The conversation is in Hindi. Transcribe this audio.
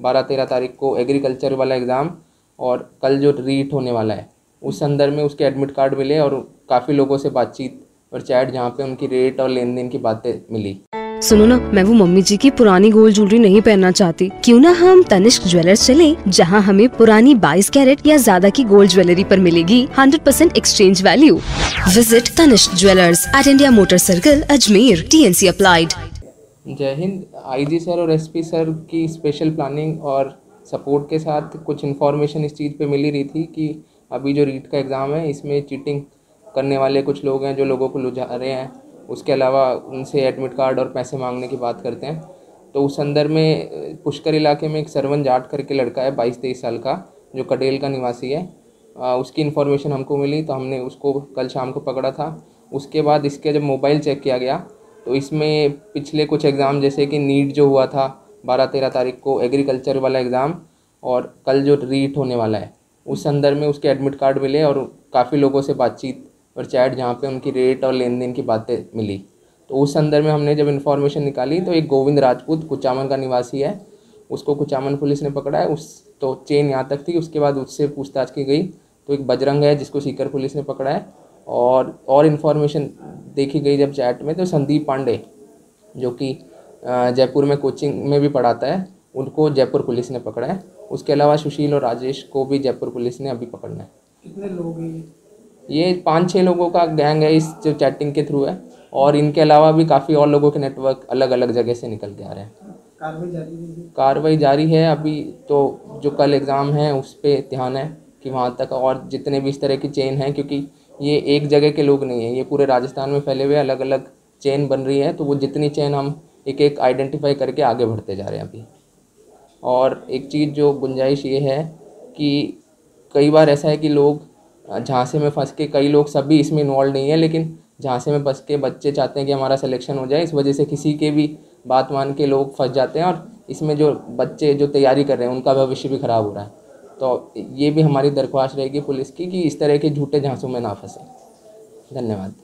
बारह तेरह तारीख को एग्रीकल्चर वाला एग्ज़ाम और कल जो रीट होने वाला है, उस संदर्भ में उसके एडमिट कार्ड मिले और काफ़ी लोगों से बातचीत और चैट जहाँ पे उनकी रेट और लेन देन की बातें मिली। सुनो ना, मैं वो मम्मी जी की पुरानी गोल्ड ज्वेलरी नहीं पहनना चाहती। क्यों ना हम तनिष्क ज्वेलर्स चले, जहाँ हमें पुरानी 22 कैरेट या ज़्यादा की गोल्ड ज्वेलरी पर मिलेगी 100% exchange value visit Tanishq jewellers at India motor circle Ajmer T N C applied जय हिंद। आईजी सर और एसपी सर की स्पेशल प्लानिंग और सपोर्ट के साथ कुछ इन्फॉर्मेशन इस चीज़ पे मिल रही थी कि अभी जो रीट का एग्ज़ाम है इसमें चीटिंग करने वाले कुछ लोग हैं जो लोगों को लुझा रहे हैं। उसके अलावा उनसे एडमिट कार्ड और पैसे मांगने की बात करते हैं। तो उस संदर्भ में पुष्कर इलाके में एक सरवन जाट करके लड़का है बाईस तेईस साल का जो कडेल का निवासी है। आ, उसकी इन्फॉर्मेशन हमको मिली तो हमने उसको कल शाम को पकड़ा था। उसके बाद इसके जब मोबाइल चेक किया गया तो इसमें पिछले कुछ एग्ज़ाम जैसे कि नीट जो हुआ था बारह तेरह तारीख को एग्रीकल्चर वाला एग्ज़ाम और कल जो रीट होने वाला है, उस संदर्भ में उसके एडमिट कार्ड मिले और काफ़ी लोगों से बातचीत और चैट जहाँ पे उनकी रेट और लेन देन की बातें मिली। तो उस संदर्भ में हमने जब इन्फॉर्मेशन निकाली तो एक गोविंद राजपूत कुचामन का निवासी है, उसको कुचामन पुलिस ने पकड़ा है, उस तो चेन यहाँ तक थी, उसके बाद उससे पूछताछ की गई तो एक बजरंग है, जिसको सीकर पुलिस ने पकड़ा है और और इन्फॉर्मेशन देखी गई जब चैट में तो संदीप पांडे जो कि जयपुर में कोचिंग में भी पढ़ाता है उनको जयपुर पुलिस ने पकड़ा है। उसके अलावा सुशील और राजेश को भी जयपुर पुलिस ने अभी पकड़ना है। कितने लोग हैं ये? पाँच छः लोगों का गैंग है इस जो चैटिंग के थ्रू है और इनके अलावा भी काफ़ी और लोगों के नेटवर्क अलग अलग जगह से निकल के आ रहे हैं। कार्रवाई जारी है कार्रवाई जारी है अभी तो जो कल एग्ज़ाम है उस पर ध्यान है कि वहाँ तक और जितने भी इस तरह की चेन हैं क्योंकि ये एक जगह के लोग नहीं है। ये पूरे राजस्थान में फैले हुए अलग अलग चेन बन रही है तो वो जितनी चेन हम एक एक आइडेंटिफाई करके आगे बढ़ते जा रहे हैं अभी। और एक चीज़ जो गुंजाइश ये है कि कई बार ऐसा है कि लोग, झांसे में फंस के कई लोग सभी इसमें इन्वॉल्व नहीं है, लेकिन झांसे में फंस के बच्चे चाहते हैं कि हमारा सिलेक्शन हो जाए, इस वजह से किसी के भी बात मान के लोग फंस जाते हैं और इसमें जो बच्चे जो तैयारी कर रहे हैं, उनका भविष्य भी ख़राब हो रहा है। तो ये भी हमारी दरख्वास्त रहेगी पुलिस की कि इस तरह के झूठे झांसों में ना फंसे। धन्यवाद।